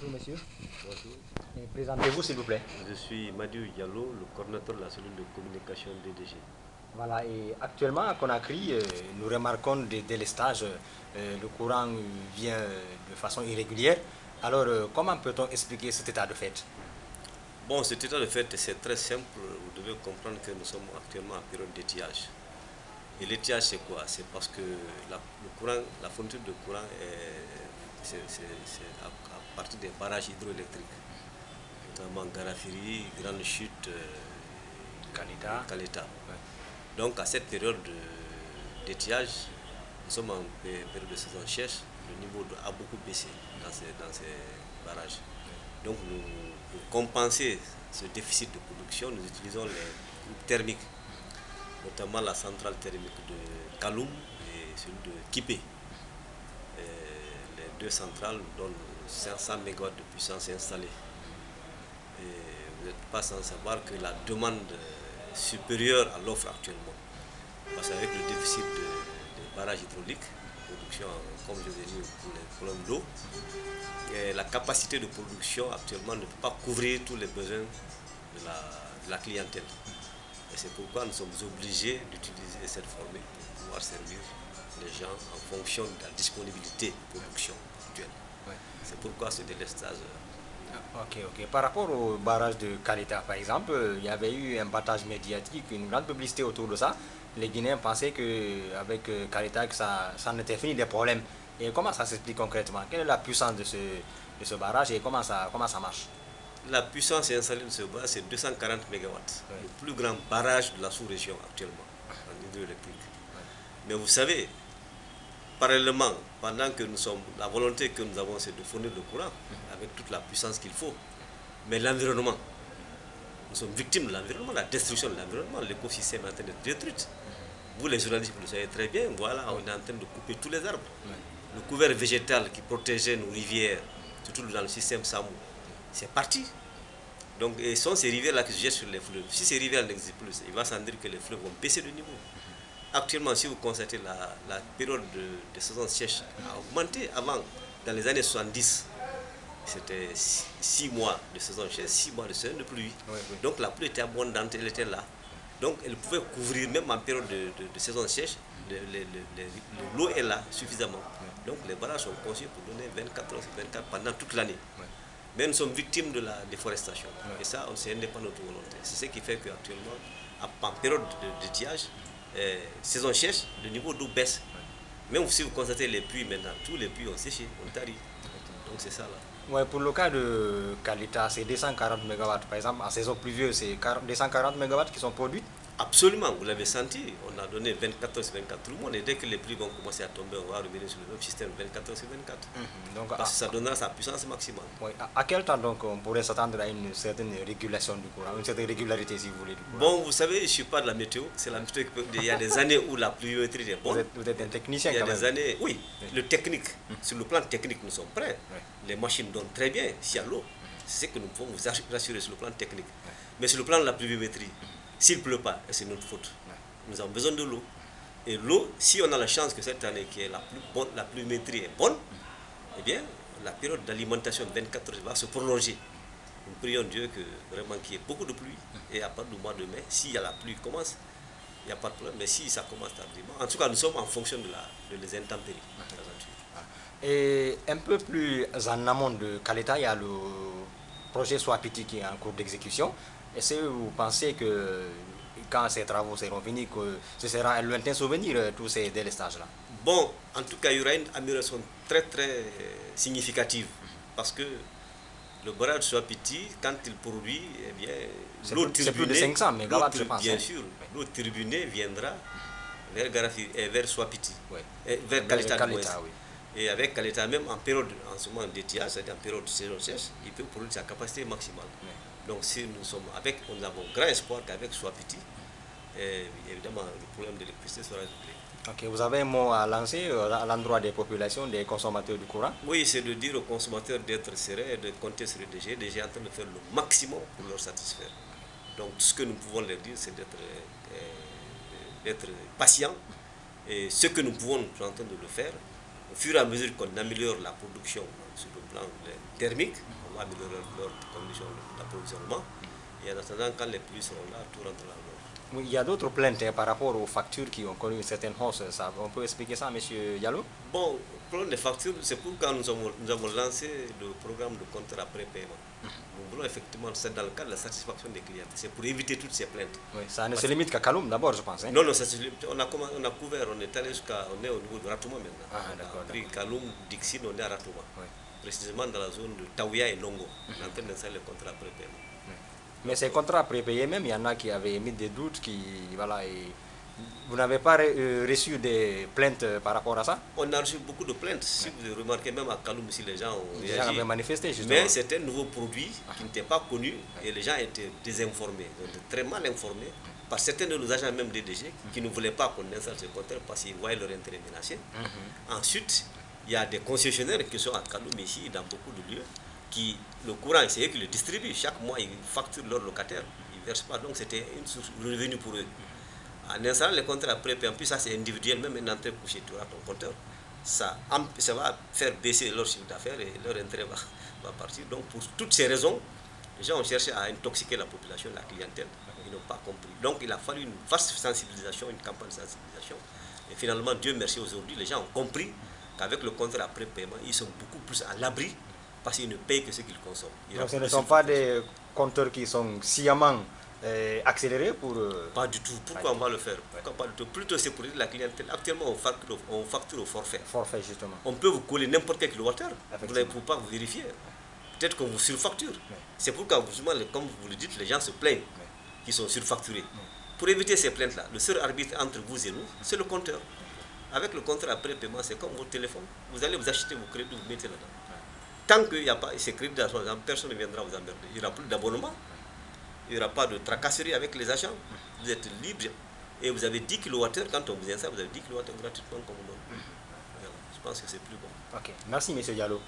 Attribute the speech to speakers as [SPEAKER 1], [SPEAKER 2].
[SPEAKER 1] Bonjour monsieur.
[SPEAKER 2] Bonjour.
[SPEAKER 1] Et Présentez-vous s'il vous plaît.
[SPEAKER 2] Je suis Madiou Diallo, le coordinateur de la cellule de communication DDG.
[SPEAKER 1] Voilà, et actuellement à Conakry, euh, nous remarquons des délestages. euh, le courant vient de façon irrégulière. Alors, euh, comment peut-on expliquer cet état de fait?
[SPEAKER 2] Bon, cet état de fait, c'est très simple. Vous devez comprendre que nous sommes actuellement en période d'étiage. Et l'étiage, c'est quoi? C'est parce que la, le courant, la fourniture de courant est, c'est, à, à partir des barrages hydroélectriques, notamment Garafiri, Grande Chute, euh,
[SPEAKER 1] Kalita.
[SPEAKER 2] Kaleta. Donc, à cette période de- d'étiage, nous sommes en pé- période de saison sèche, le niveau a beaucoup baissé dans ces, dans ces barrages. Donc, nous, pour compenser ce déficit de production, nous utilisons les groupes thermiques, notamment la centrale thermique de Kaloum et celui de Kipé. Les deux centrales donnent 500 MW de puissance installée. Vous n'êtes pas sans savoir que la demande est supérieure à l'offre actuellement. Parce qu'avec le déficit de- barrages hydrauliques, production, comme je vous ai dit, pour les d'eau, la capacité de production actuellement ne peut pas couvrir tous les besoins de la clientèle. Et c'est pourquoi nous sommes obligés d'utiliser cette formule pour pouvoir servir les gens en fonction de la disponibilité de production actuelle.
[SPEAKER 1] Ouais.
[SPEAKER 2] C'est pourquoi ce délestage.
[SPEAKER 1] Ah, Ok, ok. Par rapport au barrage de Kalita, par exemple, euh, il y avait eu un battage médiatique, une grande publicité autour de ça. Les Guinéens pensaient qu'avec Kalita, que ça, ça en était fini des problèmes. Et comment ça s'explique concrètement? Quelle est la puissance de ce, de ce barrage et comment ça, comment ça marche?
[SPEAKER 2] La puissance installée de ce barrage, c'est 240 MW. Le plus grand barrage de la sous-région actuellement en hydroélectrique. Mais vous savez, parallèlement, pendant que nous sommes, la volonté que nous avons, c'est de fournir le courant avec toute la puissance qu'il faut. Mais l'environnement, nous sommes victimes de l'environnement, la destruction de l'environnement, l'écosystème est en train d'être détruit. Vous, les journalistes, vous le savez très bien, voilà, on est en train de couper tous les arbres. Le couvert végétal qui protégeait nos rivières, surtout dans le système SAMU, c'est parti. Donc, et ce sont ces rivières-là qui se jettent sur les fleuves. Si ces rivières n'existent plus, il va sans dire que les fleuves vont baisser de niveau. Actuellement, si vous constatez la, la période de, de saison sèche a augmenté avant, dans les années 70, c'était 6 mois de saison sèche, 6 mois de saison de pluie.
[SPEAKER 1] Oui, oui.
[SPEAKER 2] Donc la pluie était abondante, elle était là. Donc elle pouvait couvrir, même en période de, de- de saison sèche, le- le- le- le- l'eau est là suffisamment. Donc les barrages sont conçus pour donner 24 heures sur 24 pendant toute l'année. Mais nous sommes victimes de la déforestation. Et ça, on s'est indépendant de notre volonté. C'est ce qui fait qu'actuellement, à- en période de, de tiage, euh, saison sèche, le niveau d'eau baisse. Même si vous constatez les puits maintenant, tous les puits ont séché, ont tari. Donc c'est ça là.
[SPEAKER 1] Ouais, pour le cas de Kalita, c'est 240 MW. Par exemple, en saison pluvieuse, c'est 40 240 MW qui sont produits.
[SPEAKER 2] Absolument, vous l'avez senti, on a donné 24 heures sur 24 tout le monde et dès que les pluies vont commencer à tomber, on va revenir sur le même système 24 heures sur 24.
[SPEAKER 1] Donc, à,
[SPEAKER 2] Parce que ça donnera sa puissance maximale.
[SPEAKER 1] ouais, à- à quel temps donc on pourrait s'attendre à une certaine régulation du courant, une certaine régularité si vous voulez du courant?
[SPEAKER 2] Bon, vous savez, je ne suis pas de la météo, c'est la météo qui peut... Il y a des années où la pluviométrie est
[SPEAKER 1] vous,
[SPEAKER 2] bonne.
[SPEAKER 1] êtes, vous êtes un technicien
[SPEAKER 2] Il y a
[SPEAKER 1] quand
[SPEAKER 2] des
[SPEAKER 1] même.
[SPEAKER 2] années, oui, le technique, sur le plan technique, nous sommes prêts. Les machines donnent très bien s'il y a l'eau. C'est ce que nous pouvons vous rassurer sur le plan technique. Mais sur le plan de la pluviométrie, s'il ne pleut pas, c'est notre faute. Nous avons besoin de l'eau. Et l'eau, si on a la chance que cette année, qui est la, plus bonne, la est bonne, eh bien, la période d'alimentation 24 heures va se prolonger. Nous prions Dieu que vraiment qu'il y ait beaucoup de pluie. Et à partir du mois de mai, s'il y a la pluie qui commence, il n'y a pas de problème. Mais si ça commence tardivement, en tout cas, nous sommes en fonction de, la, de les intempéries.
[SPEAKER 1] Et un peu plus en amont de Kalita, il y a le projet Swapiti qui est en cours d'exécution. Est-ce que vous pensez que quand ces travaux seront finis, que ce sera un lointain souvenir, euh, tous ces délestages-là
[SPEAKER 2] Bon, en tout cas, il y aura une amélioration très très significative parce que le barrage soit petit, quand il produit, eh bien,
[SPEAKER 1] C'est
[SPEAKER 2] l'eau
[SPEAKER 1] plus de
[SPEAKER 2] turbinée-
[SPEAKER 1] 500
[SPEAKER 2] l'eau
[SPEAKER 1] mégawatts, je
[SPEAKER 2] tur-
[SPEAKER 1] pense,
[SPEAKER 2] Bien
[SPEAKER 1] hein.
[SPEAKER 2] sûr, l'eau turbinée viendra vers Garafi, et vers Swapiti,
[SPEAKER 1] Ouais.
[SPEAKER 2] et vers Kalita,
[SPEAKER 1] oui.
[SPEAKER 2] Et avec Kalita, même en période en ce moment d'étiage, c'est-à-dire en période de saison sèche, il peut produire sa capacité maximale. Donc si nous sommes avec, nous avons grand espoir qu'avec Swapiti, eh, évidemment, le problème de l'électricité sera réglé.
[SPEAKER 1] Ok, vous avez un mot à lancer euh, à l'endroit des populations, des consommateurs du courant?
[SPEAKER 2] Oui, c'est de dire aux consommateurs d'être sereins et de compter sur le DG. DG est en train de faire le maximum pour leur satisfaire. Donc, tout ce que nous pouvons leur dire, c'est d'être euh, d'être patients. Et ce que nous pouvons, nous sommes en train de le faire. Au fur et à mesure qu'on améliore la production sur le plan thermique, on va améliorer leurs conditions d'approvisionnement. Et en attendant, quand les pluies seront là, tout rentrera dans l'ordre.
[SPEAKER 1] il y a d'autres plaintes par rapport aux factures qui ont connu une certaine hausse. Ça, on peut expliquer ça, M. Diallo?
[SPEAKER 2] Bon, problème des factures, c'est pourquoi nous avons, nous avons lancé le programme de contrat après paiement. Nous voulons effectivement, c'est dans le cadre de la satisfaction des clients. C'est pour éviter toutes ces plaintes.
[SPEAKER 1] Oui, ça ne se limite qu'à Kaloum d'abord, je pense. hein.
[SPEAKER 2] Non, non, ça se limite- on, a, comm- on a couvert, on est allé jusqu'à, on est au niveau de Ratouma maintenant.
[SPEAKER 1] Ah,
[SPEAKER 2] on
[SPEAKER 1] d'accord,
[SPEAKER 2] a pris Kaloum, Dixine, on est à Ratouma.
[SPEAKER 1] Oui.
[SPEAKER 2] Précisément dans la zone de Taouya et Longo. On est en train d'installer le contrat après paiement.
[SPEAKER 1] Mais ces contrats prépayés même, il y en a qui avaient émis des doutes, qui, voilà, et vous n'avez pas euh, reçu des plaintes euh, par rapport à ça?
[SPEAKER 2] On a reçu beaucoup de plaintes. Si vous avez remarqué, même à Kaloum, si les gens ont
[SPEAKER 1] Les gens
[SPEAKER 2] réagi.
[SPEAKER 1] avaient manifesté, justement.
[SPEAKER 2] Mais c'est un nouveau produit qui n'était pas connu et les gens étaient désinformés, très mal informés par certains de nos agents, même DDG, qui ne voulaient pas qu'on installe ce compteur parce qu'ils voyaient leur intérêt menacé. Ensuite, il y a des concessionnaires qui sont à Kaloum ici, dans beaucoup de lieux, qui, le courant, c'est eux qui le distribuent. Chaque mois, ils facturent leurs locataires. Ils ne versent pas, donc c'était une source de revenu pour eux. En installant les contrats après, puis en plus, ça c'est individuel, même une entrée couchée, tu auras ton compteur. Ça, ça va faire baisser leur chiffre d'affaires et leur intérêt va, va partir. Donc, pour toutes ces raisons, les gens ont cherché à intoxiquer la population, la clientèle. Ils n'ont pas compris. Donc, il a fallu une vaste sensibilisation, une campagne de sensibilisation. Et finalement, Dieu merci, aujourd'hui, les gens ont compris qu'avec le contrat après paiement, ils sont beaucoup plus à l'abri parce qu'ils ne payent que ce qu'ils consomment. Il y aura
[SPEAKER 1] Donc ce ne sont pas des compteurs qui sont sciemment euh, accélérés pour... euh,
[SPEAKER 2] Pas du tout. Pourquoi on va le faire? Pourquoi pas du tout? Plutôt c'est pour aider la clientèle. Actuellement, on facture, au- on facture au forfait.
[SPEAKER 1] forfait, justement.
[SPEAKER 2] On peut vous coller n'importe quel kilowattheure. Vous n'allez pour pas vous vérifier. Peut-être qu'on vous surfacture. C'est pourquoi, justement, comme vous le dites, les gens se plaignent qu'ils sont surfacturés. Pour éviter ces plaintes-là, le seul arbitre entre vous et nous, c'est le compteur. Avec le contrat après paiement, c'est comme votre téléphone. Vous allez vous acheter vos crédits, vous mettez là-dedans. Tant qu'il n'y a pas ces crédits d'argent, personne ne viendra vous emmerder. Il n'y aura plus d'abonnement. Il n'y aura pas de tracasserie avec les agents. Vous êtes libre. Et vous avez 10 kWh. Quand on vous installe, vous avez 10 kWh gratuitement comme on donne. Voilà. Je pense que c'est plus bon.
[SPEAKER 1] Ok. Merci, M. Diallo.